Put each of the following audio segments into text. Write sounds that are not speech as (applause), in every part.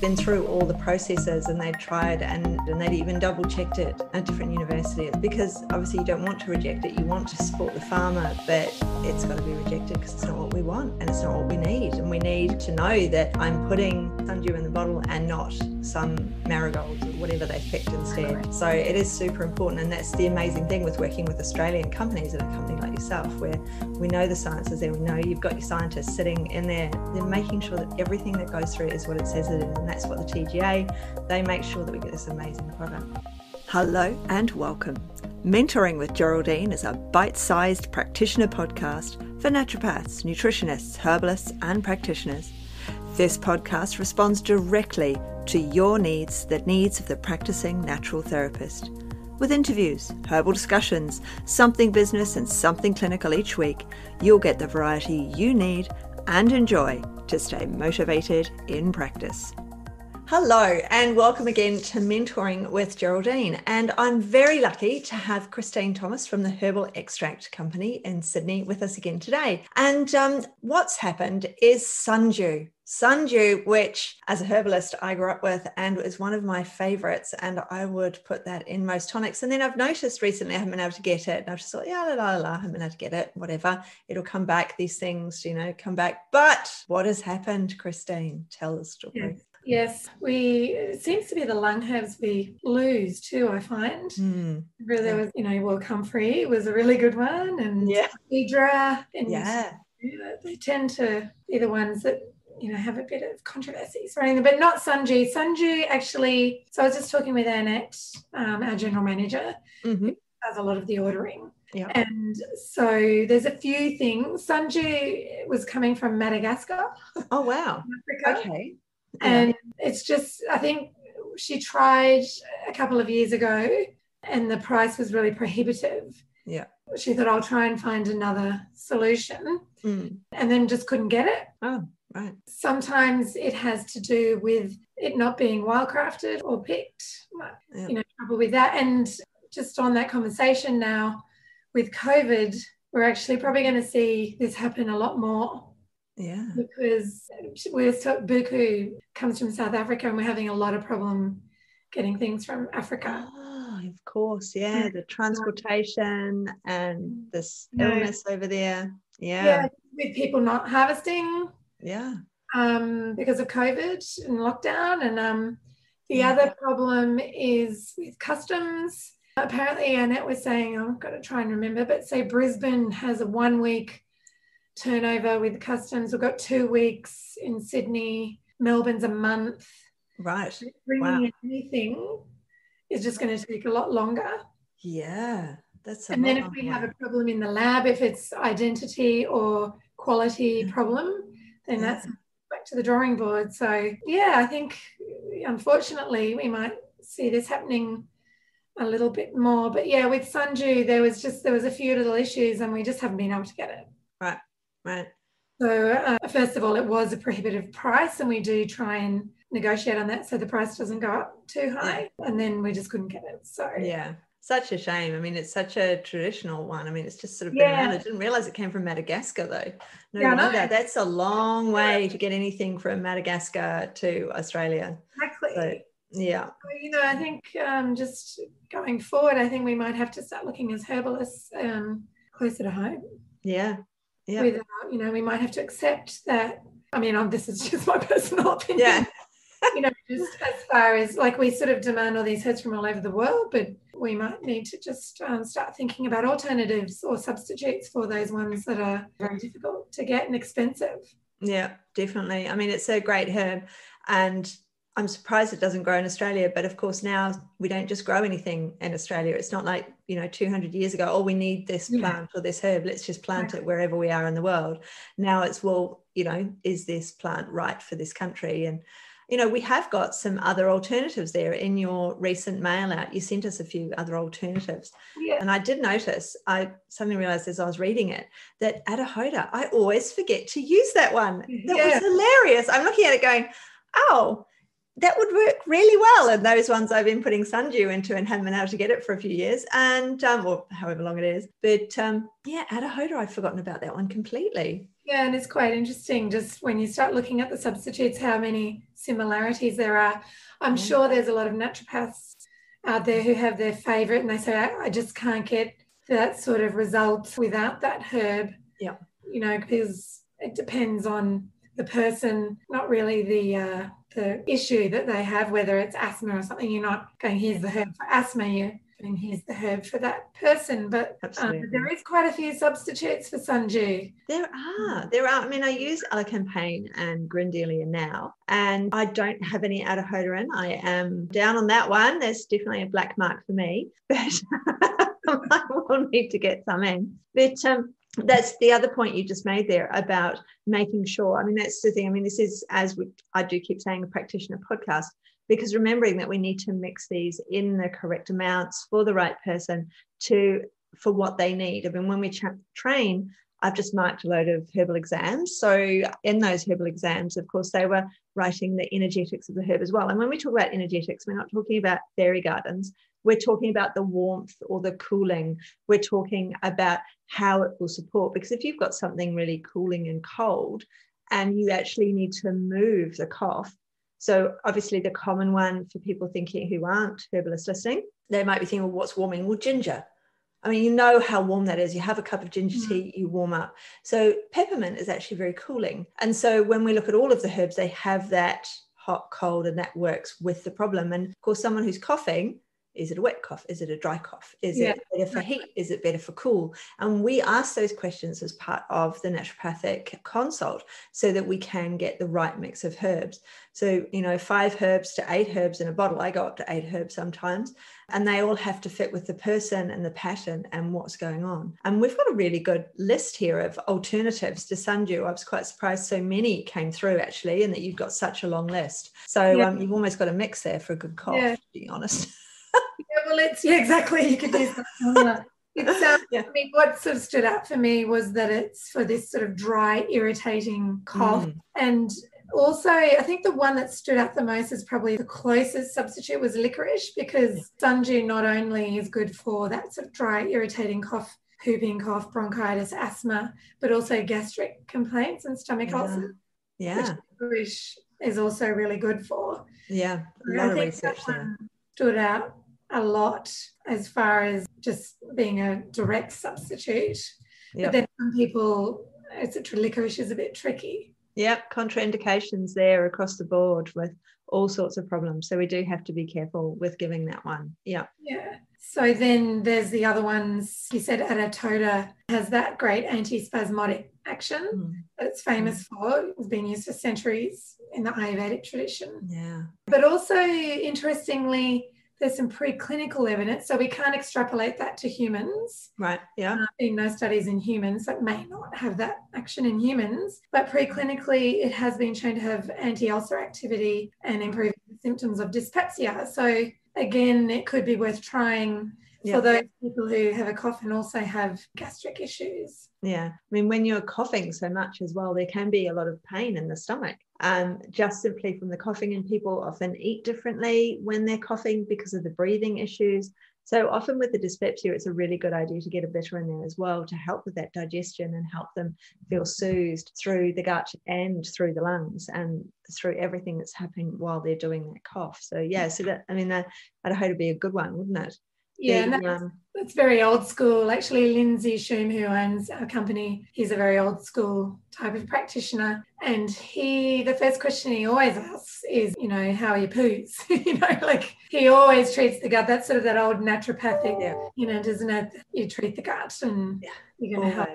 been through all the processes and they've tried and, and they'd even double checked it at different universities because obviously you don't want to reject it. You want to support the farmer, but it's got to be rejected because it's not what we want and it's not what we need. And we need to know that I'm putting sundew in the bottle and not some marigolds or whatever they picked instead. So it is super important. And that's the amazing thing with working with Australian companies and a company like yourself, where we know the science is there, we know you've got your scientists sitting in there, they're making sure that everything that goes through is what it says it is. That's what the TGA, they make sure that we get this amazing product. Hello and welcome. Mentoring with Geraldine is a bite sized practitioner podcast for naturopaths, nutritionists, herbalists, and practitioners. This podcast responds directly to your needs, the needs of the practicing natural therapist. With interviews, herbal discussions, something business, and something clinical each week, you'll get the variety you need and enjoy to stay motivated in practice. Hello, and welcome again to Mentoring with Geraldine. And I'm very lucky to have Christine Thomas from the Herbal Extract Company in Sydney with us again today. And um, what's happened is sundew. Sundew, which as a herbalist I grew up with and is one of my favorites, and I would put that in most tonics. And then I've noticed recently I haven't been able to get it. And I've just thought, yeah, la, la, la, I haven't been able to get it, whatever. It'll come back. These things, you know, come back. But what has happened, Christine? Tell the story. Yes, we it seems to be the lung herbs we lose too. I find Mm. really Yeah. was you know World Comfrey was a really good one, and Yeah. Hydra, and Yeah. they tend to be the ones that you know have a bit of controversy surrounding them, but not Sundew. Sundew actually. So I was just talking with Annette, um, our general manager, Mhm. does a lot of the ordering. Yeah. And so there's a few things. Sundew was coming from Madagascar, Oh, wow. (laughs) Africa. Okay. And it's just i think she tried a couple of years ago and the price was really prohibitive Yeah. she thought i'll try and find another solution Mm. and then just couldn't get it Oh, right. sometimes it has to do with it not being wildcrafted or picked Yeah. you know trouble with that and just on that conversation now with covid we're actually probably going to see this happen a lot more Yeah. because we're so, Buchu comes from South Africa and we're having a lot of problem getting things from Africa. Oh, of course. Yeah. The transportation and this No. illness over there. Yeah. with people not harvesting Yeah. um, because of COVID and lockdown. And um, the Yeah. other problem is with customs. Apparently, Annette was saying, I've got to try and remember, but say Brisbane has a one week turnover with customs. We've got two weeks in Sydney. Melbourne's a month. Right. bringing Wow. in anything is just going to take a lot longer. Yeah. That's a And then if we longer. have a problem in the lab, if it's identity or quality problem, then Yeah. that's back to the drawing board. So yeah, I think unfortunately we might see this happening a little bit more. But yeah, with sundew, there was just there was a few little issues and we just haven't been able to get it. Right. So uh, first of all, it was a prohibitive price, and we do try and negotiate on that so the price doesn't go up too high. And then we just couldn't get it. So Yeah. Such a shame. I mean, it's such a traditional one. I mean, it's just sort of been Yeah. around. I didn't realize it came from Madagascar, though. No Yeah, wonder. That's a long way to get anything from Madagascar to Australia. exactly. So, yeah. Well, you know, I think um, just going forward, I think we might have to start looking as herbalists um, closer to home. Yeah. Yeah. Without, you know, we might have to accept that. I mean, um, this is (laughs) just my personal opinion. Yeah. (laughs) you know, just as far as like we sort of demand all these herbs from all over the world, but we might need to just um, start thinking about alternatives or substitutes for those ones that are very difficult to get and expensive. Yeah, definitely. I mean, it's a great herb, and I'm surprised it doesn't grow in Australia. But of course, now we don't just grow anything in Australia. It's not like you know 200 years ago. Oh, we need this Yeah. plant or this herb. Let's just plant it wherever we are in the world. Now it's well, you know, is this plant right for this country? And you know, we have got some other alternatives there in your recent mail out. You sent us a few other alternatives. Yeah. And I did notice, I suddenly realized as I was reading it, that Adhatoda, I always forget to use that one. That Yeah. was hilarious. I'm looking at it going, oh, that would work really well. And those ones I've been putting sundew into and haven't been able to get it for a few years, and um, or however long it is. But um, yeah, Adhatoda, I'd forgotten about that one completely. Yeah, and it's quite interesting just when you start looking at the substitutes, how many similarities there are. I'm yeah. sure there's a lot of naturopaths out there who have their favorite and they say, I, I just can't get that sort of result without that herb. Yeah. You know, because it depends on the person, not really the uh, the issue that they have, whether it's asthma or something. You're not going, here's the herb for asthma. You and here's the herb for that person. But um, there is quite a few substitutes for sundew. There are. There are. I mean, I use Elecampane and Grindelia now, and I don't have any Adhatoda in. I am down on that one. There's definitely a black mark for me, (laughs) but (laughs) I will need to get some in. But um, that's the other point you just made there about making sure. I mean, that's the thing. I mean, this is as we, I do keep saying a practitioner podcast because remembering that we need to mix these in the correct amounts for the right person to for what they need. I mean, when we tra- train, I've just marked a load of herbal exams. So in those herbal exams, of course, they were writing the energetics of the herb as well. And when we talk about energetics, we're not talking about fairy gardens. We're talking about the warmth or the cooling. We're talking about how it will support. Because if you've got something really cooling and cold, and you actually need to move the cough. So, obviously, the common one for people thinking who aren't herbalist listening, they might be thinking, well, what's warming? Well, ginger. I mean, you know how warm that is. You have a cup of ginger mm. tea, you warm up. So, peppermint is actually very cooling. And so, when we look at all of the herbs, they have that hot, cold, and that works with the problem. And of course, someone who's coughing, is it a wet cough? Is it a dry cough? Is yeah. it better for heat? Is it better for cool? And we ask those questions as part of the naturopathic consult so that we can get the right mix of herbs. So, you know, five herbs to eight herbs in a bottle. I go up to eight herbs sometimes, and they all have to fit with the person and the pattern and what's going on. And we've got a really good list here of alternatives to sundew. I was quite surprised so many came through actually, and that you've got such a long list. So yeah. um, you've almost got a mix there for a good cough, yeah. to be honest. (laughs) yeah, well, it's yeah, exactly. You could use (laughs) that. It's, um, yeah. I mean, what sort of stood out for me was that it's for this sort of dry, irritating cough. Mm. And also, I think the one that stood out the most is probably the closest substitute was licorice because yeah. sundew not only is good for that sort of dry, irritating cough, whooping cough, bronchitis, asthma, but also gastric complaints and stomach yeah. ulcers. Yeah. licorice is also really good for. Yeah, a lot of research there. Stood out a lot as far as just being a direct substitute. Yep. But then some people, etc., licorice is a bit tricky. Yep, contraindications there across the board with all sorts of problems. So we do have to be careful with giving that one. Yeah. Yeah. So then there's the other ones. You said Adhatoda has that great antispasmodic action mm. that it's famous mm. for. It's been used for centuries in the Ayurvedic tradition. Yeah. But also, interestingly, there's some preclinical evidence, so we can't extrapolate that to humans. Right. Yeah. Uh, being no studies in humans, that may not have that action in humans, but preclinically, it has been shown to have anti-ulcer activity and improve symptoms of dyspepsia. So again, it could be worth trying for those people who have a cough and also have gastric issues. Yeah. I mean, when you're coughing so much as well, there can be a lot of pain in the stomach. Um, just simply from the coughing, and people often eat differently when they're coughing because of the breathing issues. So often with the dyspepsia, it's a really good idea to get a bitter in there as well to help with that digestion and help them feel soothed through the gut and through the lungs and through everything that's happening while they're doing that cough. So yeah, so that I mean that I'd hope it'd be a good one, wouldn't it? Yeah, the, that's, um, that's, very old school. Actually, Lindsay Shum, who owns our company, he's a very old school type of practitioner. And he, the first question he always asks is, you know, how are your poos? (laughs) you know, like he always treats the gut. That's sort of that old naturopathic, yeah. you know, doesn't it? You treat the gut and yeah, you're going to help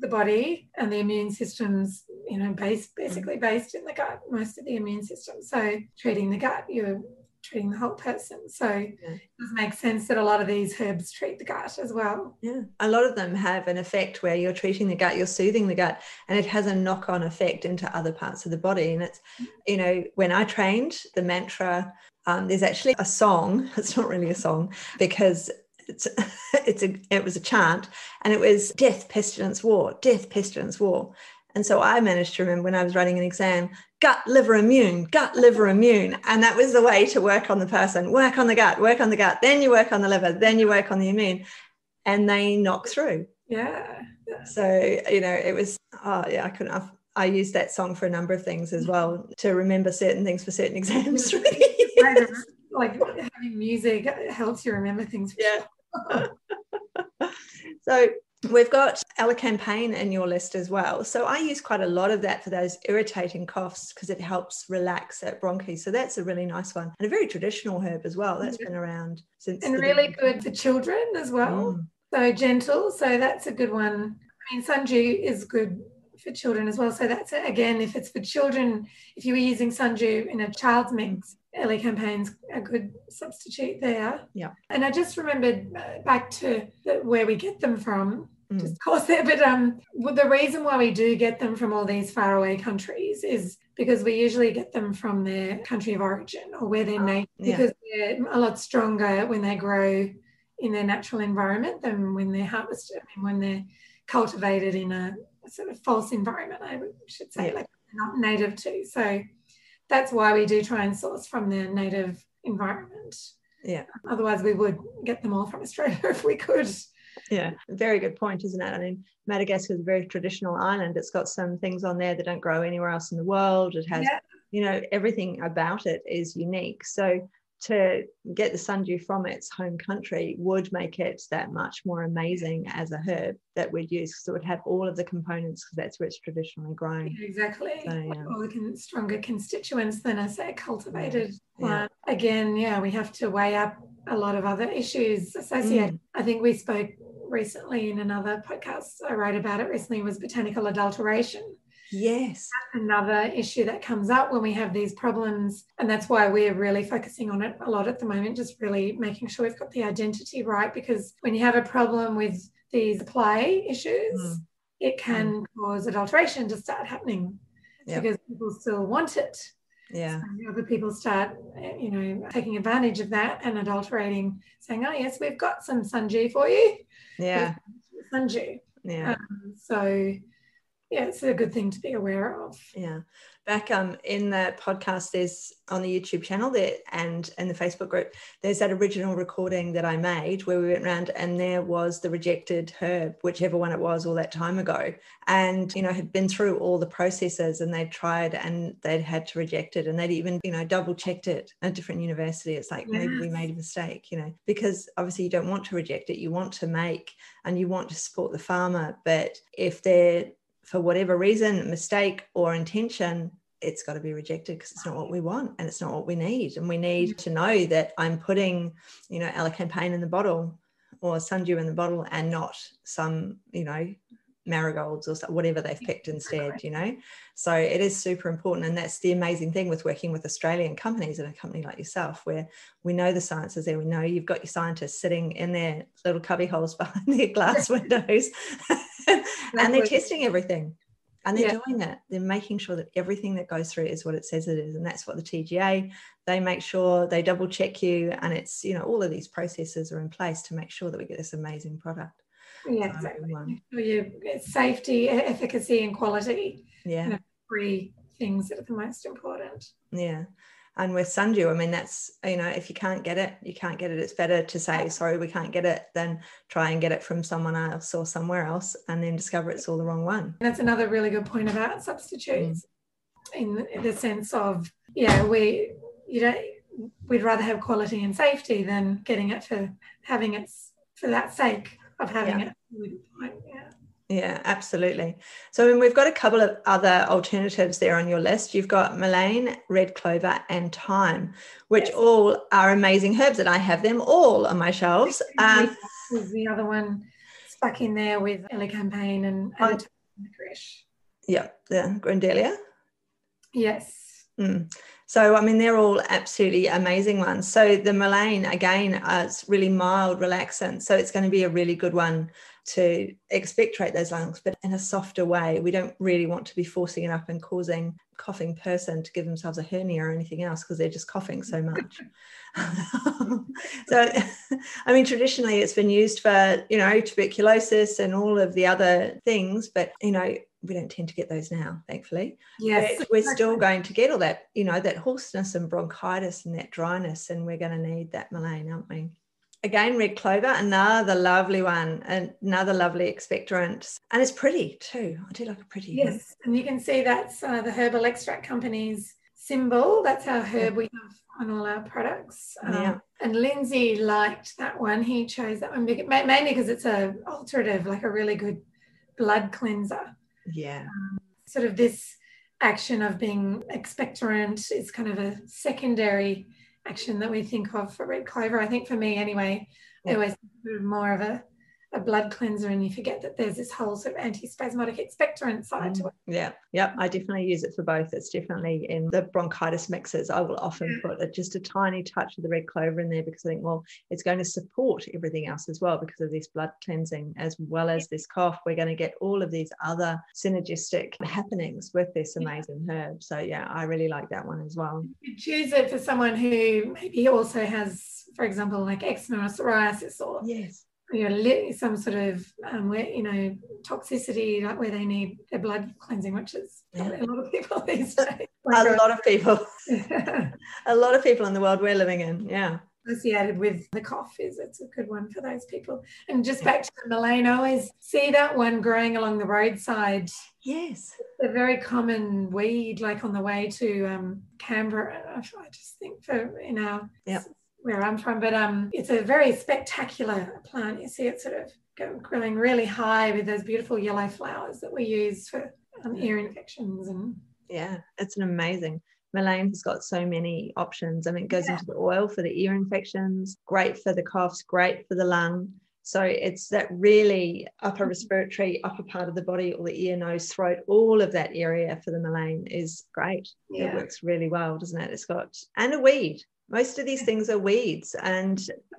the body and the immune system's, you know, based basically based in the gut, most of the immune system. So treating the gut, you're treating the whole person. So yeah. it does make sense that a lot of these herbs treat the gut as well. Yeah. A lot of them have an effect where you're treating the gut, you're soothing the gut, and it has a knock on effect into other parts of the body. And it's, you know, when I trained the mantra, um, there's actually a song, (laughs) it's not really a song because it's (laughs) it's a it was a chant and it was death pestilence war death pestilence war and so I managed to remember when I was writing an exam, gut, liver, immune, gut, liver, immune. And that was the way to work on the person work on the gut, work on the gut, then you work on the liver, then you work on the immune. And they knock through. Yeah. So, you know, it was, oh, yeah, I couldn't have. I used that song for a number of things as well to remember certain things for certain exams. (laughs) like having music helps you remember things. yeah. (laughs) so We've got elecampane in your list as well. So I use quite a lot of that for those irritating coughs because it helps relax that bronchi. So that's a really nice one and a very traditional herb as well. That's been around since. And really good for children as well. Mm. So gentle. So that's a good one. I mean, sundew is good for children as well. So that's again, if it's for children, if you were using sundew in a child's mix, elecampane's a good substitute there. Yeah. And I just remembered uh, back to the, where we get them from. Mm. Just pause (laughs) there, but um, the reason why we do get them from all these faraway countries is because we usually get them from their country of origin or where they're made, yeah. because they're a lot stronger when they grow in their natural environment than when they're harvested. I mean, when they're cultivated in a, a sort of false environment, I should say, yeah. like not native to. So that's why we do try and source from the native environment. Yeah. Otherwise, we would get them all from Australia (laughs) if we could. Yeah, very good point, isn't it? I mean, Madagascar is a very traditional island. It's got some things on there that don't grow anywhere else in the world. It has, yeah. you know, everything about it is unique. So to get the sundew from its home country would make it that much more amazing as a herb that we'd use because it would have all of the components because that's where it's traditionally grown. Exactly. So, yeah. All the stronger constituents than a say cultivated yeah. plant. Again, yeah, we have to weigh up a lot of other issues associated. Mm. I think we spoke recently in another podcast I wrote about it recently was botanical adulteration Yes. That's another issue that comes up when we have these problems. And that's why we're really focusing on it a lot at the moment, just really making sure we've got the identity right. Because when you have a problem with these play issues, mm. it can mm. cause adulteration to start happening yep. because people still want it. Yeah. So other people start, you know, taking advantage of that and adulterating, saying, "Oh yes, we've got some sundew for you." Yeah. Sundew. Yeah. Um, so yeah, it's a good thing to be aware of. Yeah. Back um in the podcast, there's on the YouTube channel there and in the Facebook group, there's that original recording that I made where we went around and there was the rejected herb, whichever one it was all that time ago. And, you know, had been through all the processes and they'd tried and they'd had to reject it and they'd even, you know, double checked it at a different university. It's like maybe we made a mistake, you know, because obviously you don't want to reject it. You want to make and you want to support the farmer. But if they're for whatever reason, mistake or intention, it's got to be rejected because it's not what we want and it's not what we need. And we need mm. to know that I'm putting, you know, elecampane in the bottle or sundew in the bottle and not some, you know, marigolds or whatever they've picked instead, you know. So it is super important. And that's the amazing thing with working with Australian companies and a company like yourself, where we know the science is there. We know you've got your scientists sitting in their little cubby holes (laughs) behind their glass (laughs) windows (laughs) (laughs) and they're testing everything and they're yeah. doing that they're making sure that everything that goes through is what it says it is and that's what the tga they make sure they double check you and it's you know all of these processes are in place to make sure that we get this amazing product. Yeah exactly. um, yeah, safety efficacy and quality yeah. you know, three things that are the most important. Yeah and with sundew i mean that's you know if you can't get it you can't get it it's better to say sorry we can't get it than try and get it from someone else or somewhere else and then discover it's all the wrong one that's another really good point about substitutes mm. in the sense of yeah we you know we'd rather have quality and safety than getting it for having it for that sake of having yeah. it yeah yeah, absolutely. So I mean, we've got a couple of other alternatives there on your list. You've got mullein, red clover, and thyme, which yes. all are amazing herbs, and I have them all on my shelves. Um, the other one stuck in there with elecampane and, and licorice. Yeah, the Grindelia. Yes. Mm. So, I mean, they're all absolutely amazing ones. So, the mullein, again, is really mild relaxant. So, it's going to be a really good one to expectorate those lungs, but in a softer way. We don't really want to be forcing it up and causing coughing person to give themselves a hernia or anything else because they're just coughing so much. (laughs) so, (laughs) I mean, traditionally it's been used for, you know, tuberculosis and all of the other things, but, you know, we don't tend to get those now, thankfully. Yes. But we're still going to get all that, you know, that hoarseness and bronchitis and that dryness, and we're going to need that mullein, aren't we? Again, red clover, another lovely one, another lovely expectorant. And it's pretty too. I do like a pretty. Yes. And you can see that's uh, the Herbal Extract Company's symbol. That's our herb we have on all our products. Um, yeah. And Lindsay liked that one. He chose that one mainly because it's a alterative, like a really good blood cleanser. Yeah. Um, sort of this action of being expectorant is kind of a secondary action that we think of for red clover. I think for me anyway, yeah. always more of a a blood cleanser and you forget that there's this whole sort of antispasmodic expectorant side to mm, it. Yeah, yeah. I definitely use it for both. It's definitely in the bronchitis mixes. I will often yeah. put just a tiny touch of the red clover in there because I think, well, it's going to support everything else as well because of this blood cleansing as well as this cough. We're going to get all of these other synergistic happenings with this amazing yeah. herb. So yeah, I really like that one as well. You choose it for someone who maybe also has, for example, like eczema or psoriasis or yes you know, some sort of um, where you know toxicity, like where they need their blood cleansing, which is yeah. a lot of people (laughs) these (laughs) days. a lot of people, (laughs) a lot of people in the world we're living in. Yeah, associated with the cough is it's a good one for those people. And just back to the mullein, I always see that one growing along the roadside. Yes, it's a very common weed, like on the way to um, Canberra. I just think for in our yep where I'm from, but um, it's a very spectacular plant. You see it sort of growing really high with those beautiful yellow flowers that we use for um, ear infections and yeah, it's an amazing. Mullein has got so many options. I mean, it goes yeah. into the oil for the ear infections, great for the coughs, great for the lung. So it's that really upper mm-hmm. respiratory, upper part of the body, or the ear, nose, throat, all of that area for the mullein is great. Yeah. It works really well, doesn't it? It's got, and a weed most of these things are weeds and (laughs)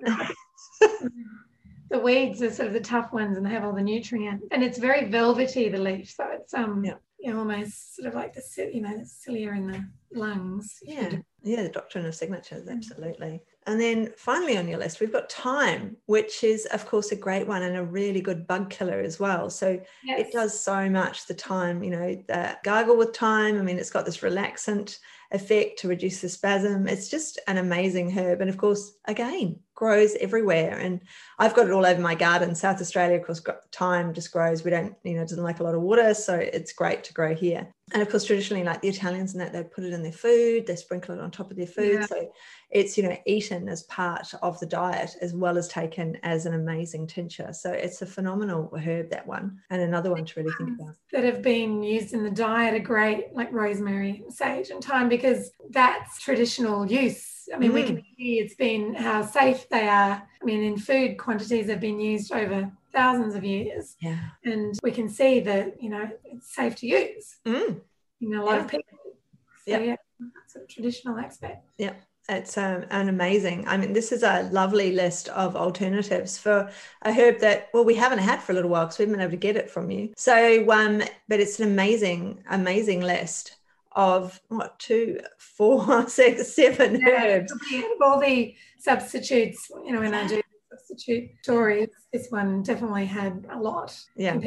the weeds are sort of the tough ones and they have all the nutrients. And it's very velvety the leaf so it's um yeah. you know, almost sort of like the you know the cilia in the lungs. Yeah. yeah the doctrine of signatures absolutely. And then finally on your list we've got thyme which is of course a great one and a really good bug killer as well. So yes. it does so much the thyme you know the gargle with thyme. I mean it's got this relaxant effect to reduce the spasm. It's just an amazing herb. And of course, again, grows everywhere. And I've got it all over my garden. South Australia, of course, thyme just grows. We don't, you know, doesn't like a lot of water. So it's great to grow here. And of course, traditionally, like the Italians and that, they put it in their food, they sprinkle it on top of their food. Yeah. So it's, you know, eaten as part of the diet as well as taken as an amazing tincture. So it's a phenomenal herb, that one. And another one to really think about. That have been used in the diet are great, like rosemary, sage, and thyme, because that's traditional use I mean, mm. we can see it's been how safe they are. I mean, in food quantities have been used over thousands of years. Yeah. And we can see that, you know, it's safe to use mm. in a lot yeah. of people. So, yeah, that's a traditional aspect. Yeah. It's um, an amazing. I mean, this is a lovely list of alternatives for a herb that, well, we haven't had for a little while because we haven't been able to get it from you. So, um, but it's an amazing, amazing list of what two, four, (laughs) six, seven yeah, herbs. All the substitutes, you know, when I do substitute stories, this one definitely had a lot. Yeah,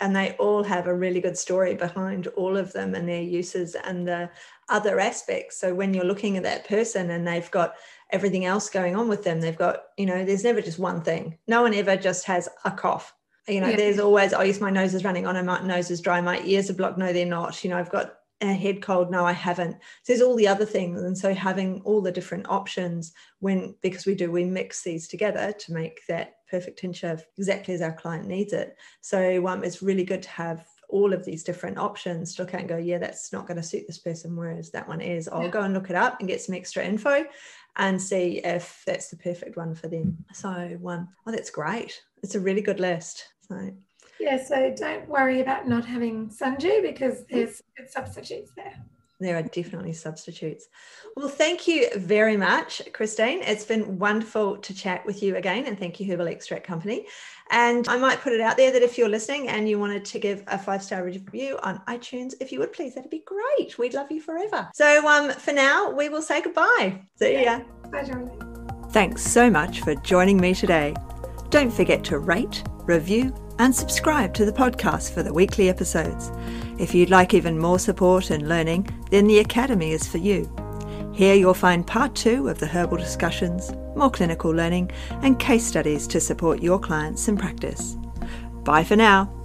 and they all have a really good story behind all of them and their uses and the other aspects. So when you're looking at that person and they've got everything else going on with them, they've got, you know, there's never just one thing. No one ever just has a cough you know, yeah. there's always, oh, yes, my nose is running on, oh, my nose is dry, my ears are blocked. No, they're not. You know, I've got a head cold no i haven't. So there's all the other things and so having all the different options when because we do we mix these together to make that perfect tincture exactly as our client needs it. So um, it's really good to have all of these different options. To look at and go yeah that's not going to suit this person whereas that one is. I'll yeah. go and look it up and get some extra info and see if that's the perfect one for them. So one oh that's great. It's a really good list. So yeah, so don't worry about not having sundew because there's good substitutes there. There are definitely substitutes. Well, thank you very much, Christine. It's been wonderful to chat with you again, and thank you, Herbal Extract Company. And I might put it out there that if you're listening and you wanted to give a five star review on iTunes, if you would please, that'd be great. We'd love you forever. So, um, for now, we will say goodbye. See ya. Bye, Thanks so much for joining me today. Don't forget to rate, review, and subscribe to the podcast for the weekly episodes. If you'd like even more support and learning, then the Academy is for you. Here you'll find part two of the herbal discussions, more clinical learning, and case studies to support your clients in practice. Bye for now.